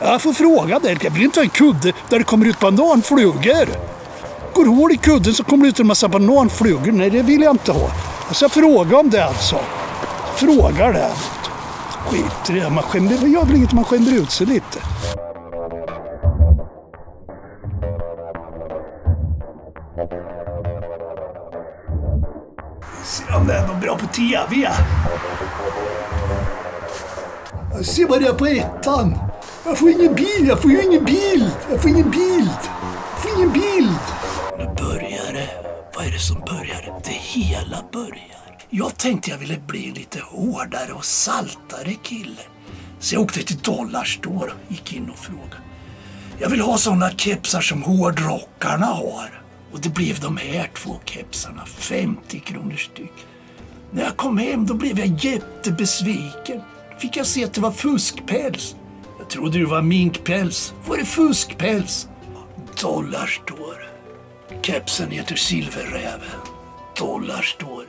Jag får fråga dig. Jag vill inte ha en kudde där det kommer ut bananflugor. Går hål i kudden så kommer det ut en massa bananflugor. Nej, det vill jag inte ha. Alltså, jag ska fråga om det alltså. Frågar det. Skit i det. Man skämmer, det gör väl inget om man skämmer ut sig lite. Se om det är något bra på TV. Jag vad det är på ettan. Jag får ingen bild, jag får ju ingen bild. Jag får ingen bild. Jag får ingen bild. Nu börjar det. Vad är det som börjar? Det hela börjar. Jag tänkte jag ville bli lite hårdare och saltare kille. Så jag åkte till Dollarstore och gick in och frågade. Jag vill ha sådana kepsar som hårdrockarna har. Och det blev de här två kepsarna, 50 kronor styck. När jag kom hem då blev jag jättebesviken. Då fick jag se att det var fuskpäls. Jag trodde det var minkpäls. Var det fuskpäls? Dollarstore. Kepsen heter Silverräven. Dollarstore.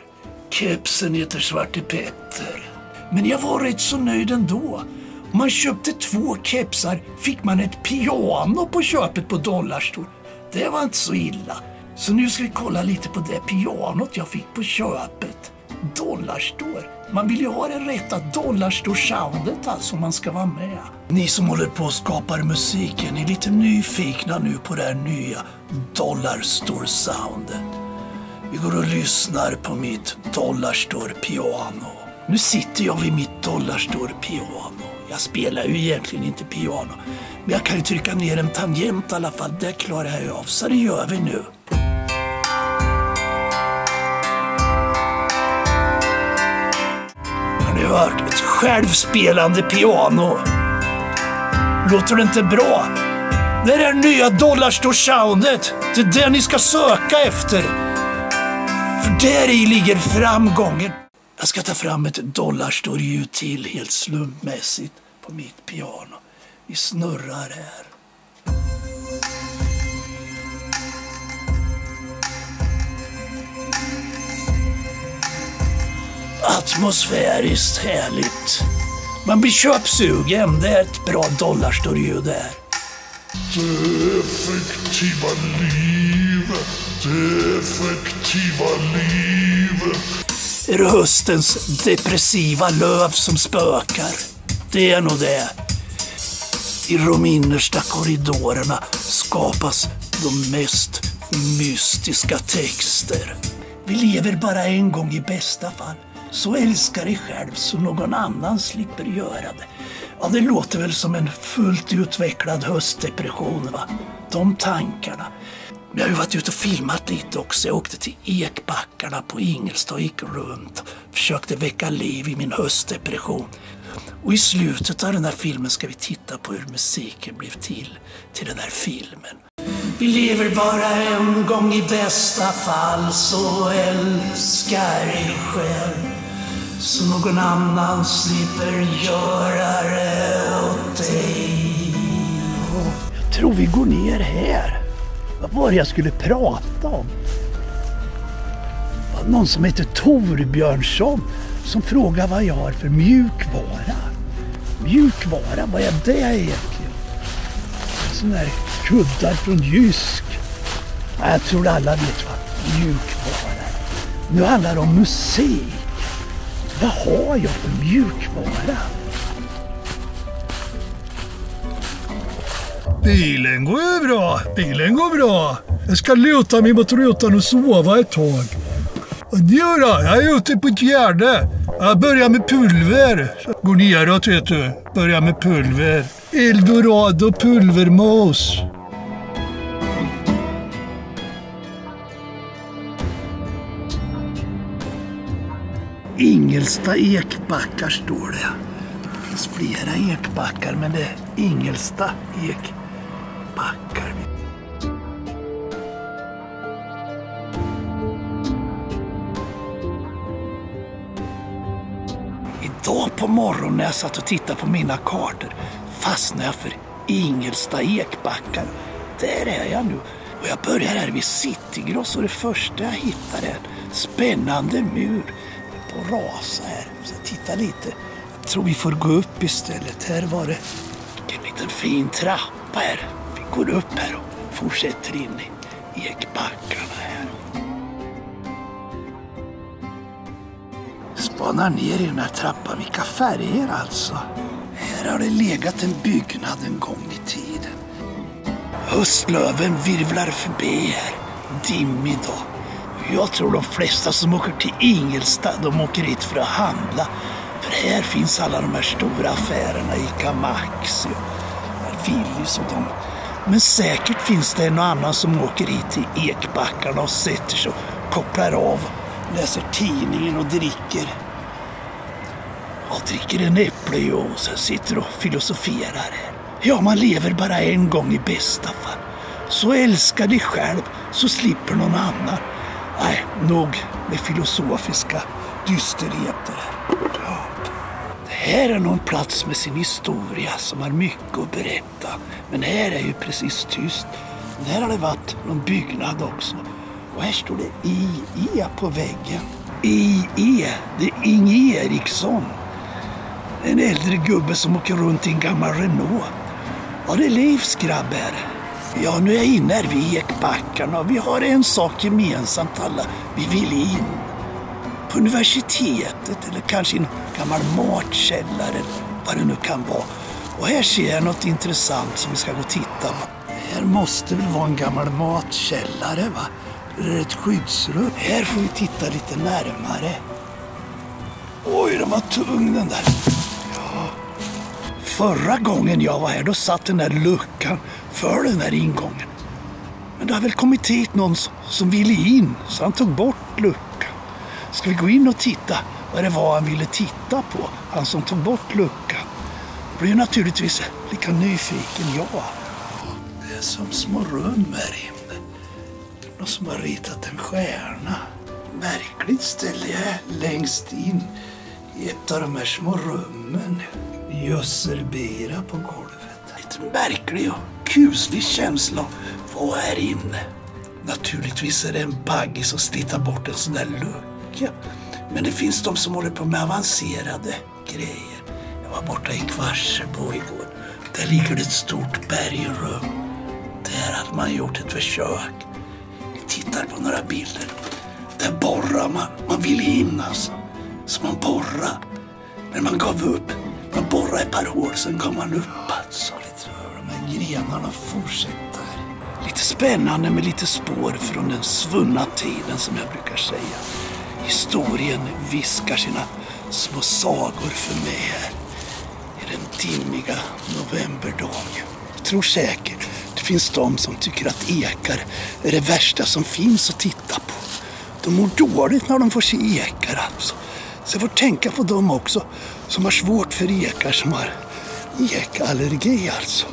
Kepsen heter Svarte Petter. Men jag var rätt så nöjd ändå. Om man köpte två kepsar fick man ett piano på köpet på Dollarstore. Det var inte så illa. Så nu ska vi kolla lite på det pianot jag fick på köpet. Dollarstore. Man vill ju ha det rätta Dollarstore-soundet alltså om man ska vara med. Ni som håller på och skapar musiken är lite nyfikna nu på det här nya Dollarstore-soundet. Vi går och lyssnar på mitt Dollarstore-piano. Nu sitter jag vid mitt Dollarstore-piano. Jag spelar ju egentligen inte piano. Men jag kan ju trycka ner en tangent i alla fall. Det klarar jag av. Så det gör vi nu. Ni hört? Ett självspelande piano. Låter det inte bra? Det är det nya Dollarstore-soundet. Det är det ni ska söka efter. För där i ligger framgången. Jag ska ta fram ett Dollarstore-ljud till helt slumpmässigt på mitt piano. Vi snurrar här. Atmosfäriskt härligt. Man blir köpsugen. Det är ett bra Dollarstore-ljud det här. Det effektiva livet, det effektiva livet. Är det höstens depressiva löv som spökar? Det är nog det. I de innersta korridorerna skapas de mest mystiska texter. Vi lever bara en gång i bästa fall. Så älska dig själv så någon annan slipper göra det. Ja, det låter väl som en fullt utvecklad höstdepression, va? De tankarna. Jag har ju varit ute och filmat lite också. Jag åkte till Ekbackarna på Ingelstad och gick runt. Försökte väcka liv i min höstdepression. Och i slutet av den här filmen ska vi titta på hur musiken blev till, till den här filmen. Vi lever bara en gång i bästa fall, så älska dig själv. Så någon annan slipper göra det åt dig. Jag tror vi går ner här. Vad var det jag skulle prata om? Det var någon som heter Torbjörnsson som frågar vad jag har för mjukvara. Mjukvara, vad är det egentligen? Sån där kuddar från Jysk. Jag tror alla vet vad mjukvara är. Nu handlar det om musik. Vad har jag för mjukvara? Bilen går ju bra. Bilen går bra. Jag ska luta mig mot rutan och sova ett tag. Och nu då? Jag är ute på ett gärde. Jag börjar med pulver. Går neråt vet du. Börjar med pulver. Eldorado pulvermos. Ingelsta ekbackar står det. Det finns flera ekbackar men det är Ingelsta ekbackar. Idag på morgonen när jag satt och tittade på mina kartor fastnade jag för Ingelsta ekbackar. Där är jag nu. Och jag börjar här vid Citygross och det första jag hittar är en spännande mur på att rasa här. Så jag tittar lite. Jag tror vi får gå upp istället. Här var det en liten fin trappa här. Vi går upp här och fortsätter in i ekbackarna här. Spanar ner i den här trappan. Vilka färger alltså. Här har det legat en byggnad en gång i tiden. Höstlöven virvlar förbi här. Dimmig dag. Jag tror de flesta som åker till Ingelstad, de åker hit för att handla. För här finns alla de här stora affärerna, Ica Maxi och Willys och de. Men säkert finns det en och annan som åker hit till Ekbackarna och sätter sig och kopplar av, läser tidningen och dricker. Och dricker en äpplejuice och sitter och filosoferar. Ja, man lever bara en gång i bästa fall. Så älska dig själv så slipper någon annan. Nej, nog med filosofiska dysterheter. Ja. Det här är någon plats med sin historia som har mycket att berätta. Men här är ju precis tyst. Men här har det varit någon byggnad också. Och här står det IE på väggen. IE, det är Inge Eriksson. En äldre gubbe som åker runt i en gammal Renault. Ja, det är Leifs grabb här. Ja, nu är jag inne här vid Ekbackarna och vi har en sak gemensamt alla. Vi vill in. På universitetet eller kanske i en gammal matkällare eller vad det nu kan vara. Och här ser jag något intressant som vi ska gå och titta på. Det här måste väl vara en gammal matkällare va? Eller ett skyddsrum. Här får vi titta lite närmare. Oj, den var tung den där. Förra gången jag var här då satt den där luckan för den här ingången. Men det har väl kommit hit någon som ville in så han tog bort luckan. Ska vi gå in och titta vad det var han ville titta på? Han som tog bort luckan. Jag blir naturligtvis lika nyfiken jag. Det är som små rum här inne. Någon som har ritat en stjärna. Märkligt ställe jag är längst in i ett av de här små rummen. Jösserbira på golvet. Lite märklig och kuslig känsla att vara här inne. Naturligtvis är det en baggis att slita bort en sån där lucka. Men det finns de som håller på med avancerade grejer. Jag var borta i Kvarsebo igår. Där ligger det ett stort bergrum. Där hade man gjort ett försök. Vi tittar på några bilder. Där borrar man. Man vill in alltså. Så man borrar. Men man gav upp. Man borrade ett par hål, sen gav man upp alltså grenarna fortsätter. Lite spännande med lite spår från den svunna tiden som jag brukar säga. Historien viskar sina små sagor för mig här i den dimmiga novemberdagen. Jag tror säkert det finns de som tycker att ekar är det värsta som finns att titta på. De mår dåligt när de får se ekar alltså. Så jag får tänka på dem också som har svårt för ekar, som har ekallergi alltså.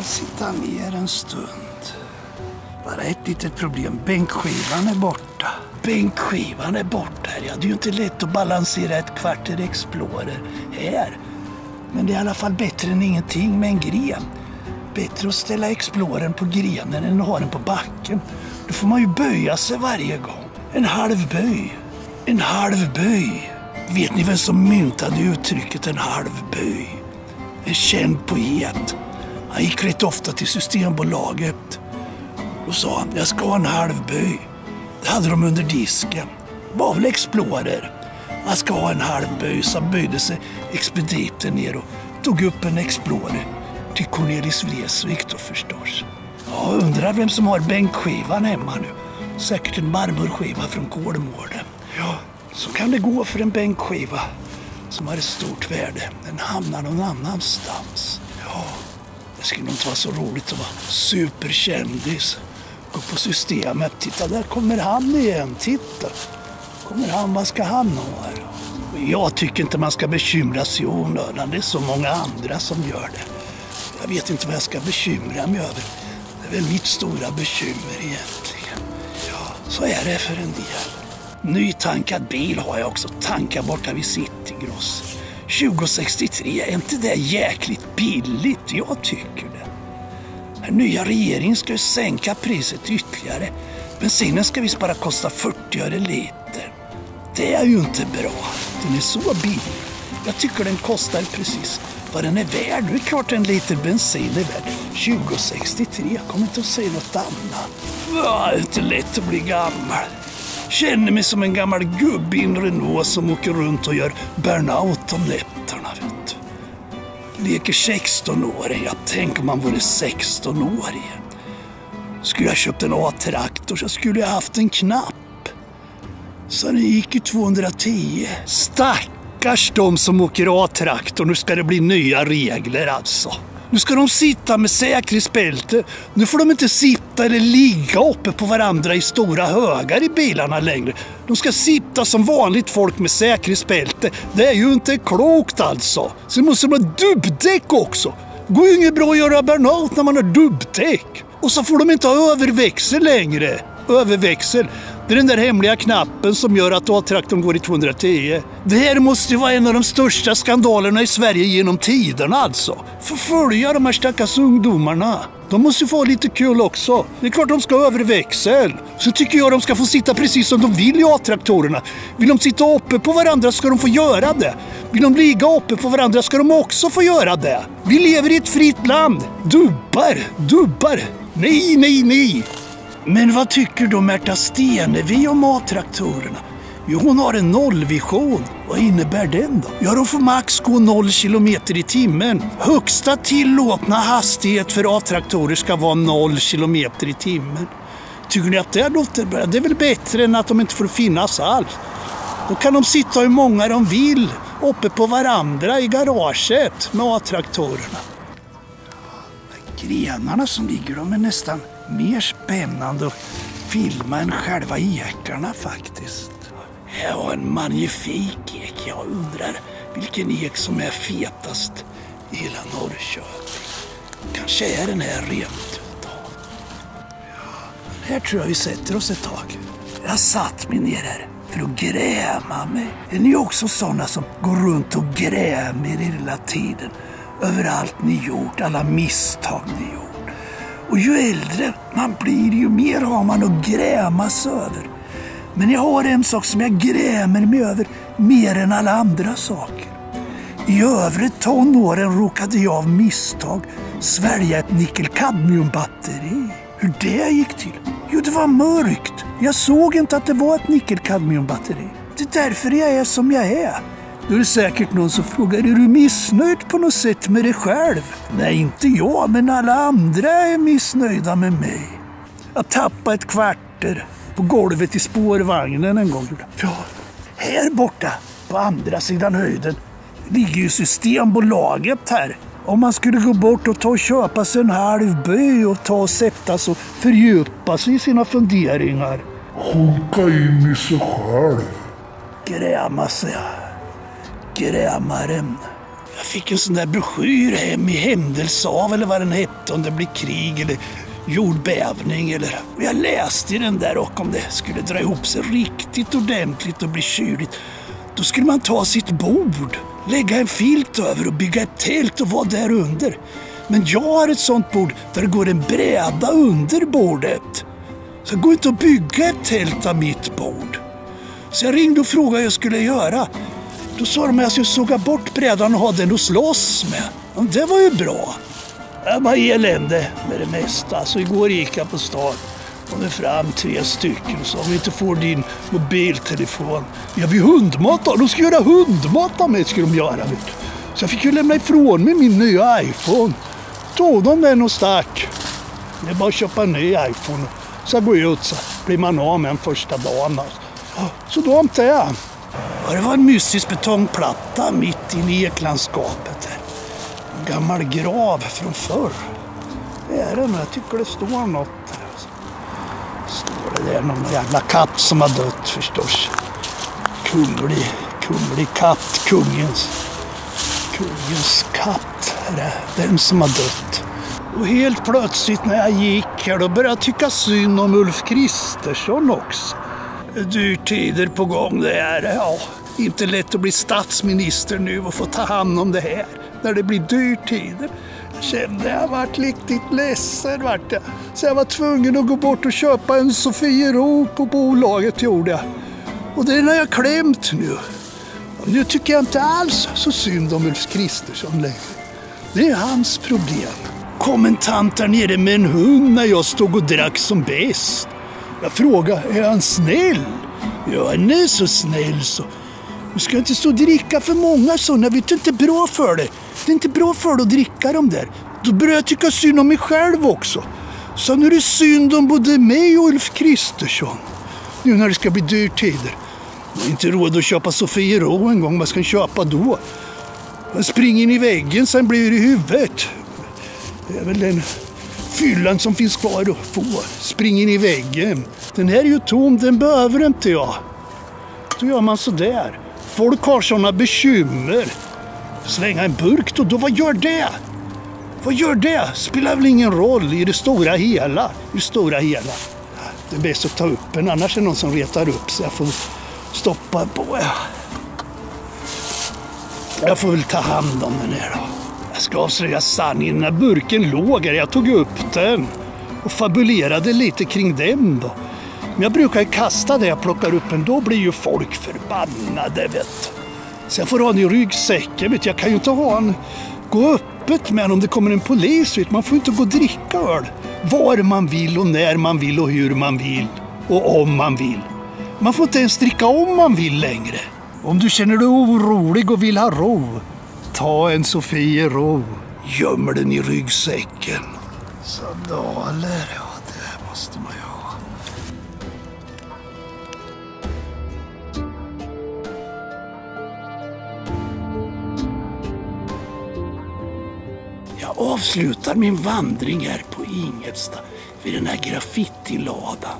Kan sitta ner en stund? Bara ett litet problem. Bänkskivan är borta. Bänkskivan är borta. Ja, det är ju inte lätt att balansera ett kvarter Explorer här. Men det är i alla fall bättre än ingenting med en gren. Bättre att ställa Explorern på grenen än att ha den på backen. Då får man ju böja sig varje gång. En halv böj. En halv böj. Vet ni vem som myntade uttrycket en halv böj? En känd poet. Han gick rätt ofta till Systembolaget. Då sa han, jag ska ha en halv böj. Det hade de under disken. Var väl Explorer. Han ska ha en halv böj, så han böjde sig expediten ner och tog upp en Explorer till Cornelis Vreeswijk då förstås. Jag undrar vem som har bänkskivan hemma nu. Säkert en marmorskiva från Kolmården. Ja, så kan det gå för en bänkskiva som har ett stort värde. Den hamnar någon annanstans. Det skulle nog inte vara så roligt att vara superkändis. Gå på systemet. Titta, där kommer han igen. Titta. Kommer han, vad ska han ha här? Jag tycker inte man ska bekymra sig i onödan. Det är så många andra som gör det. Jag vet inte vad jag ska bekymra mig över. Det är väl mitt stora bekymmer egentligen. Ja, så är det för en del. Nytankad bil har jag också. Tankar borta vid Citygross. 2063, är inte det jäkligt billigt? Jag tycker det. Den nya regeringen ska ju sänka priset ytterligare. Bensinen ska visst bara kosta 40 öre liter. Det är ju inte bra. Den är så billig. Jag tycker den kostar precis vad den är värd. Det är klart en liter bensin är värd 20,63. Jag kommer inte att säga något annat. Det är inte lätt att bli gammal. Känner mig som en gammal gubbe i en Renault som åker runt och gör burnout om nätterna. Vet du. Leker 16-åring. Jag tänker om man vore 16 år igen. Skulle jag köpt en A-traktor så skulle jag haft en knapp. Så den gick ju 210. Stackars de som åker A-traktor. Nu ska det bli nya regler alltså. Nu ska de sitta med säkerhetsbälte. Nu får de inte sitta eller ligga uppe på varandra i stora högar i bilarna längre. De ska sitta som vanligt folk med säkerhetsbälte. Det är ju inte klokt alltså. Sen måste de ha dubbdäck också. Det går ju inget bra att göra burnout när man har dubbdäck. Och så får de inte ha överväxel längre. Överväxel. Det är den där hemliga knappen som gör att A-traktorn går i 210. Det här måste ju vara en av de största skandalerna i Sverige genom tiderna alltså. Förfölja de här stackars ungdomarna. De måste ju få lite kul också. Det är klart de ska ha överväxel. Så tycker jag de ska få sitta precis som de vill i A-traktorerna. Vill de sitta uppe på varandra ska de få göra det. Vill de ligga uppe på varandra ska de också få göra det. Vi lever i ett fritt land. Dubbar, dubbar. Nej, nej, nej. Men vad tycker då Märta Stenevi om A-traktorerna? Jo, hon har en nollvision. Vad innebär den då? Ja, då får max gå 0 kilometer i timmen. Högsta tillåtna hastighet för A-traktorer ska vara 0 kilometer i timmen. Tycker ni att det låter bra? Det är väl bättre än att de inte får finnas alls? Då kan de sitta hur många de vill uppe på varandra i garaget med A-traktorerna. Grenarna som ligger, de är nästan mer spännande att filma än själva ekarna faktiskt. Här var en magnifik ek. Jag undrar vilken ek som är fetast i hela Norrköping. Kanske är den här rent utav. Här tror jag vi sätter oss ett tag. Jag satt mig ner här för att gräma mig. Är ni också sådana som går runt och grämer er hela tiden? Över allt ni gjort, alla misstag ni gjort. Och ju äldre man blir, ju mer har man att grämas över. Men jag har en sak som jag grämer mig över mer än alla andra saker. I övre tonåren råkade jag av misstag svälja ett nickel-kadmiumbatteri. Hur det gick till? Jo, det var mörkt. Jag såg inte att det var ett nickel-kadmiumbatteri. Det är därför jag är som jag är. Då är det säkert någon som frågar, är du missnöjd på något sätt med dig själv? Nej, inte jag, men alla andra är missnöjda med mig. Jag tappade ett kvarter på golvet i spårvagnen en gång. Ja, här borta, på andra sidan höjden, ligger ju Systembolaget här. Om man skulle gå bort och ta och köpa sig en halv bö och ta och sätta sig och fördjupa sig i sina funderingar. Sjunka in i sig själv. Gräma sig. Grämaren. Jag fick en sån där broschyr hem i händelse av, eller vad den hette, om det blir krig eller jordbävning eller... Jag läste i den där och om det skulle dra ihop sig riktigt ordentligt och bli kyligt, då skulle man ta sitt bord, lägga en filt över och bygga ett tält och vara där under. Men jag har ett sånt bord där det går en bräda under bordet. Så det går inte att bygga ett tält av mitt bord. Så jag ringde och frågade vad jag skulle göra. Då sa de att jag skulle såga bort brädan och ha den att slåss med. Ja, det var ju bra. Äh, det var elände med det mesta. Så igår gick jag på stan kom fram tre stycken och sa om vi inte får din mobiltelefon. Ja, vi hundmatar. De ska göra hundmat av mig, ska de göra. Vet du. Så jag fick ju lämna ifrån mig min nya iPhone. Tog de den och stack. Det är bara att köpa en ny iPhone. Så gå ut så blir man av med den första dagen. Alltså. Så då hämtade jag Ja, det var en mystisk betongplatta mitt inne i eklandskapet. Här. Gammal grav från förr. Det är den, jag tycker det står något där. Alltså. Står det där någon jävla katt som har dött förstås. Kunglig, kunglig katt, kungens, kungens katt. Är det den som har dött. Och helt plötsligt när jag gick här då började jag tycka synd om Ulf Kristersson också dyrtider på gång det är. Ja, inte lätt att bli statsminister nu och få ta hand om det här när det blir dyrtider. Jag kände jag vart riktigt ledsen vart jag. Så jag var tvungen att gå bort och köpa en Sofiero på bolaget gjorde jag. Och den har jag klämt nu. Nu tycker jag inte alls så synd om Ulf Kristersson längre. Det är hans problem. Kom en tant där nere med en hund när jag stod och drack som bäst. Jag frågade, är han snäll? Ja, han är så snäll så. Du ska inte stå och dricka för många sådana, vet du, inte bra för dig. Det är inte bra för dig att dricka dem där. Då börjar jag tycka synd om mig själv också. Så nu är det synd om både mig och Ulf Kristersson. Nu när det ska bli dyrtider. Jag har inte råd att köpa Sofiero en gång, vad ska jag köpa då? Man springer in i väggen, sen blir det i huvudet. Det är väl den fyllan som finns kvar att få. Spring in i väggen. Den här är ju tom, den behöver inte jag. Då gör man sådär. Folk har sådana bekymmer. Slänga en burk då, då vad gör det? Vad gör det? Spelar väl ingen roll i det stora hela. I det stora hela. Det är bäst att ta upp en, annars är det någon som retar upp sig. Jag får stoppa på. Jag får väl ta hand om den här då. Jag ska avslöja sanningen. När burken låg här, jag tog upp den och fabulerade lite kring den då. Men jag brukar ju kasta det jag plockar upp men då blir ju folk förbannade vet du. Så jag får ha den i ryggsäcken, vet. Jag kan ju inte ha den, gå öppet med den om det kommer en polis. Vet. Man får inte gå och dricka öl var man vill och när man vill och hur man vill och om man vill. Man får inte ens dricka om man vill längre. Om du känner dig orolig och vill ha ro, ta en Sofiero. Gömmer den i ryggsäcken. Sandaler, ja avslutar min vandring här på Ingelsta vid den här graffitiladan.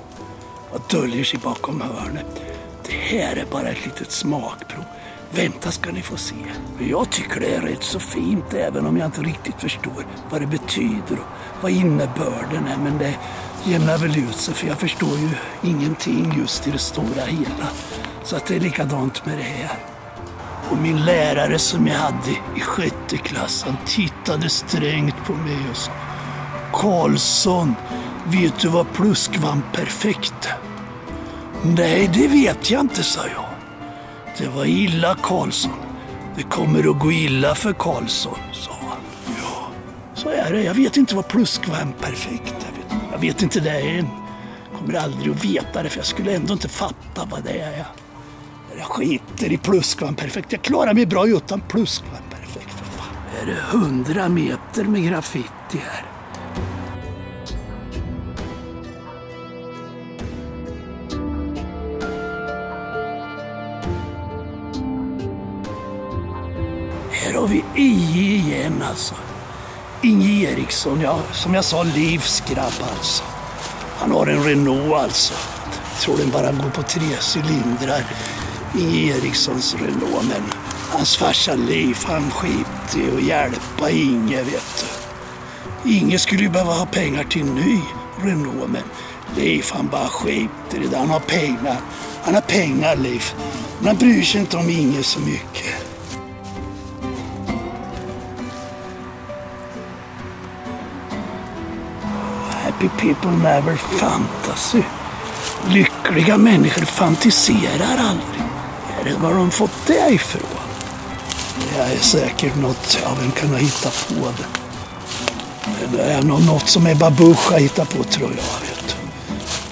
Vad döljer sig bakom hörnet? Det här är bara ett litet smakprov. Vänta ska ni få se. Jag tycker det är rätt så fint även om jag inte riktigt förstår vad det betyder och vad innebörden är. Men det jämnar väl ut sig för jag förstår ju ingenting just i det stora hela. Så att det är likadant med det här. Och min lärare som jag hade i sjätte klass, han tittade strängt på mig och sa Karlsson, vet du vad pluskvamperfekt är? Nej, det vet jag inte, sa jag. Det var illa, Karlsson. Det kommer att gå illa för Karlsson, sa han. Ja, så är det. Jag vet inte vad pluskvamperfekt är. Jag vet inte det än. Kommer aldrig att veta det, för jag skulle ändå inte fatta vad det är. Jag skiter i pluskvamperfekt. Jag klarar mig bra utan pluskvamperfekt. För fan. Är det hundra meter med graffiti här? Här har vi I igen alltså. Inge Eriksson, ja, som jag sa, Livs grabb alltså. Han har en Renault alltså. Jag tror den bara går på tre cylindrar. Inge Erikssons Renault, men hans farsa Leif, han skit i att hjälpa Inge, vet du. Inge skulle ju behöva ha pengar till en ny Renault, men Leif han bara skiter i det. Han har pengar. Han har pengar, Leif. Men han bryr sig inte om Inge så mycket. Happy people never fantasy. Lyckliga människor fantiserar aldrig. Är Var har de fått det ifrån? Det är säkert något, ja vem kan ha hittat på det? Det är nog något som Ebba Busch har hittat på tror jag. Vet.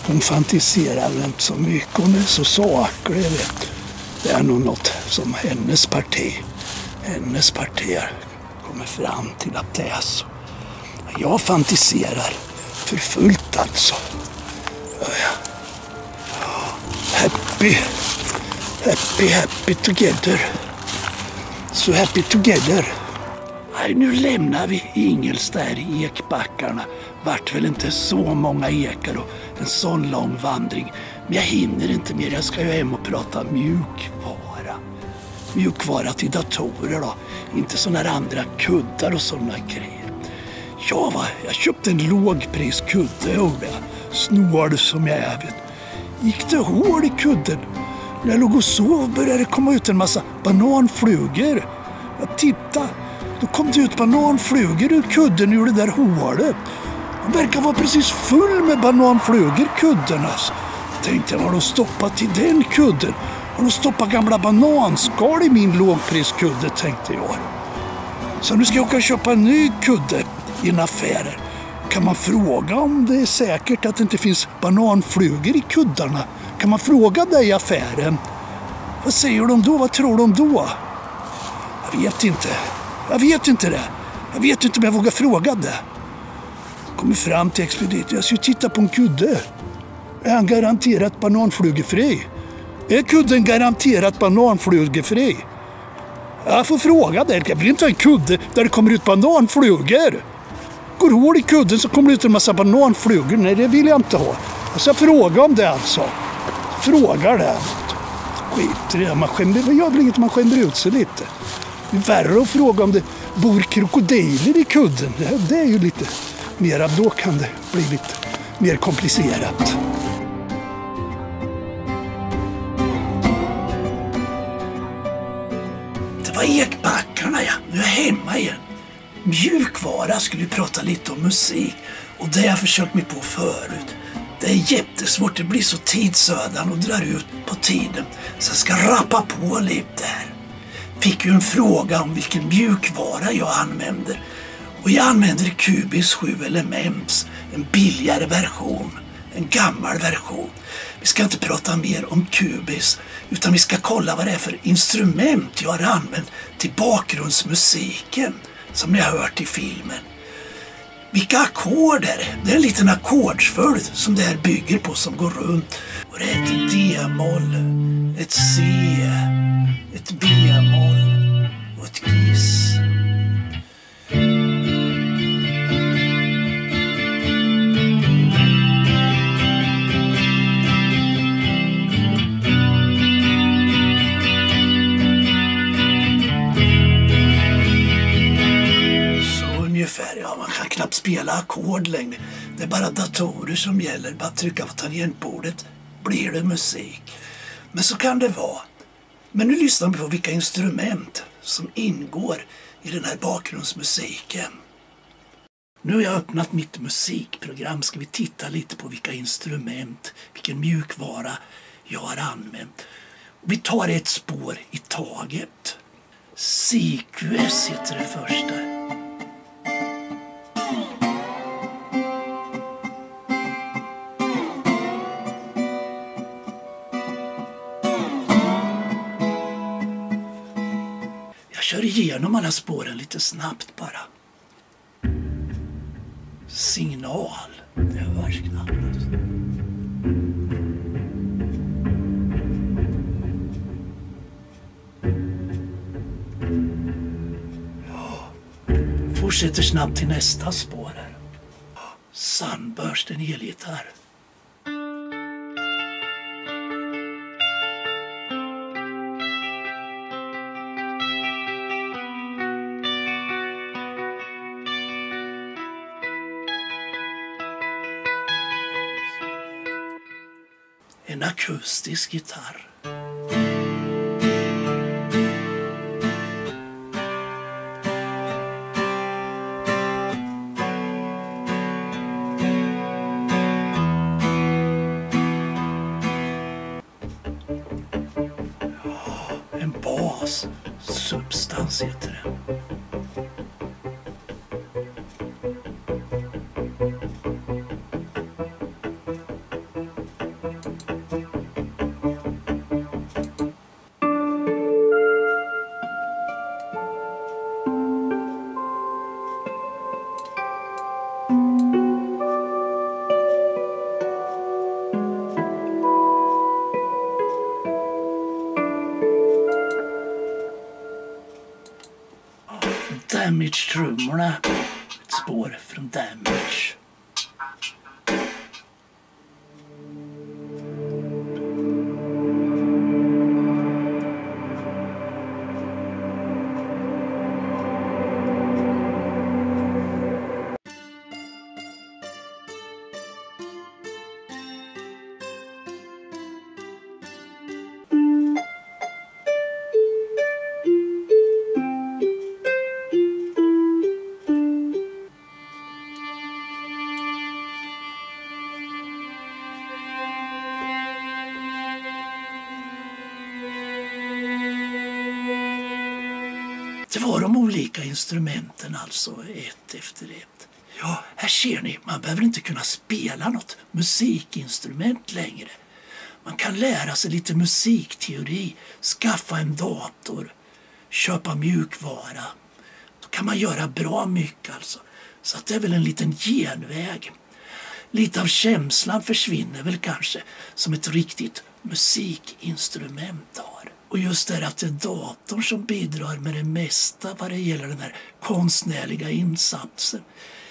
Hon fantiserar väl inte så mycket. Hon är så saklig vet. Det är nog något som hennes parti, hennes parti har kommit fram till att det är så. Jag fantiserar för fullt alltså. Happy, happy, happy together. So happy together. Nej, nu lämnar vi Ingelsta här i ekbackarna. Vart väl inte så många ekar och en sån lång vandring. Men jag hinner inte mer. Jag ska ju hem och prata mjukvara. Mjukvara till datorer då. Inte såna här andra kuddar och såna grejer. Ja, va? jag köpte en lågpriskudde, gjorde jag. Snål som jag är. Vet. Gick det hål i kudden? När jag låg och sov började det komma ut en massa bananflugor. Jag tittade. Då kom det ut bananflugor ur kudden ur det där hålet. Den verkar vara precis full med bananflugor, kudden alltså. Tänkte jag, vad har de stoppat i den kudden? Har de stoppat gamla bananskal i min lågpriskudde, tänkte jag. Så nu ska jag åka och köpa en ny kudde i en affär. Kan man fråga om det är säkert att det inte finns bananflugor i kuddarna? Kan man fråga dig i affären? Vad säger de då? Vad tror de då? Jag vet inte. Jag vet inte det. Jag vet inte om jag vågar fråga det. Kommer fram till expeditionen. Jag ska titta på en kudde. Är han garanterat bananflugefri? Är kudden garanterat bananflugefri? Jag får fråga det. Jag vill inte ha en kudde där det kommer ut bananflugor. Går hål i kudden så kommer det ut en massa bananflugor. Nej, det vill jag inte ha. Jag ska fråga om det alltså. Frågar det. Skit i det. Man skämmer, det gör väl inget om man skämmer ut sig lite. Det är värre att fråga om det bor krokodiler i kudden. Det är ju lite mera, då kan det bli lite mer komplicerat. Det var ekbackarna ja, nu är jag hemma igen. Mjukvara skulle vi prata lite om musik och det har jag försökt mig på förut. Det är jättesvårt, det blir så tidsödande och drar ut på tiden. Så jag ska rappa på lite här. Fick ju en fråga om vilken mjukvara jag använder. Och jag använder Cubis 7 Elements, en billigare version. En gammal version. Vi ska inte prata mer om Cubis utan vi ska kolla vad det är för instrument jag har använt till bakgrundsmusiken som ni har hört i filmen. Vilka ackord är det? Det är en liten ackordsföljd som det här bygger på som går runt. Och det är ett D-moll, ett C, ett B-moll och ett Gis. Knappt spela ackord längre. Det är bara datorer som gäller. Bara trycka på tangentbordet blir det musik. Men så kan det vara. Men nu lyssnar vi på vilka instrument som ingår i den här bakgrundsmusiken. Nu har jag öppnat mitt musikprogram. Ska vi titta lite på vilka instrument, vilken mjukvara jag har använt. Vi tar ett spår i taget. CQS heter det första. Kör igenom alla spåren lite snabbt bara. Signal. Det hörs knappt. Ja. Fortsätter snabbt till nästa spår här. Sunburst, en elgitarr. Akustisk gitarr. Blommorna. Ett spår från dem. Olika instrumenten alltså, ett efter ett. Ja, här ser ni, man behöver inte kunna spela något musikinstrument längre. Man kan lära sig lite musikteori, skaffa en dator, köpa mjukvara. Då kan man göra bra mycket alltså. Så att det är väl en liten genväg. Lite av känslan försvinner väl kanske som ett riktigt musikinstrument har. Och just det att det är datorn som bidrar med det mesta vad det gäller den här konstnärliga insatsen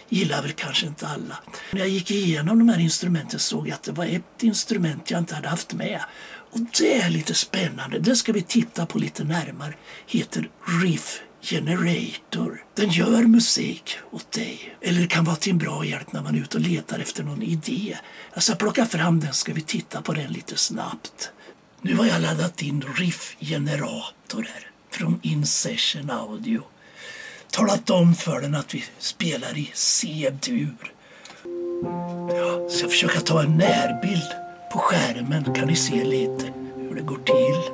gillar väl kanske inte alla. När jag gick igenom de här instrumenten såg jag att det var ett instrument jag inte hade haft med. Och det är lite spännande. Det ska vi titta på lite närmare. Heter Riff Generator. Den gör musik åt dig. Eller det kan vara till en bra hjälp när man är ute och letar efter någon idé. Jag ska plocka fram den ska vi titta på den lite snabbt. Nu har jag laddat in riffgeneratorer från InSession Audio talat om för den att vi spelar i C-dur. Jag ska försöka ta en närbild på skärmen. Kan ni se lite hur det går till?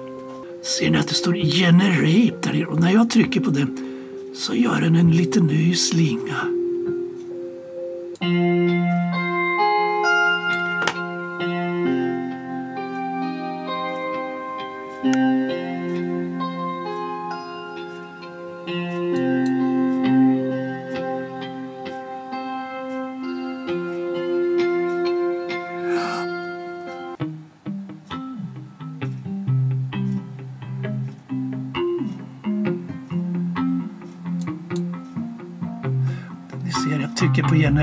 Ser ni att det står Generate där och när jag trycker på den så gör den en liten ny slinga.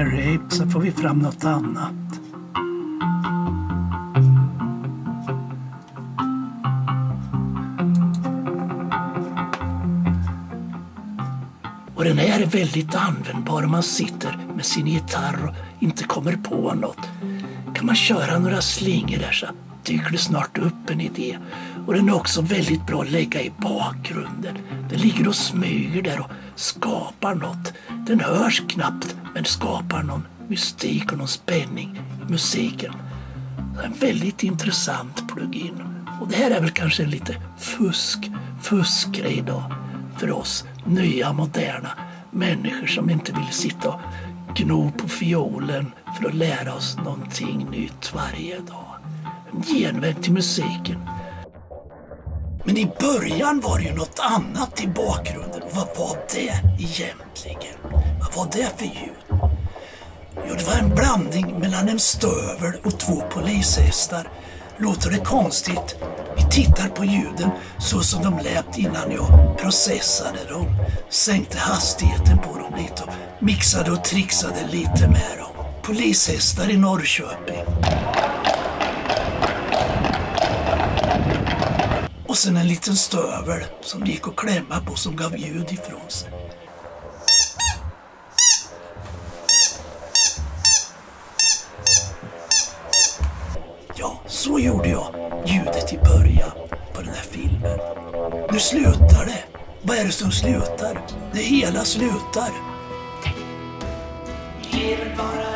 Med rape så får vi fram något annat. Och den här är väldigt användbar om man sitter med sin gitarr och inte kommer på något. Kan man köra några slingor där så dyker det snart upp en idé. Och den är också väldigt bra att lägga i bakgrunden. Den ligger och smyger där och skapar något. Den hörs knappt men skapar någon mystik och någon spänning i musiken. En väldigt intressant plugin. Och det här är väl kanske en lite fusk, fuskgrej då för oss nya moderna människor som inte vill sitta och gno på fiolen för att lära oss någonting nytt varje dag. En genväg till musiken. Men i början var det ju något annat i bakgrunden. Vad var det egentligen? Vad var det för ljud? Jo, det var en blandning mellan en stövel och två polishästar. Låter det konstigt? Vi tittar på ljuden så som de lät innan jag processade dem. Sänkte hastigheten på dem lite och mixade och trixade lite med dem. Polishästar i Norrköping. Och sen en liten stövel som det gick att klämma på som gav ljud ifrån sig. Ja, så gjorde jag ljudet i början på den här filmen. Nu slutar det. Vad är det som slutar? Det hela slutar. Det bara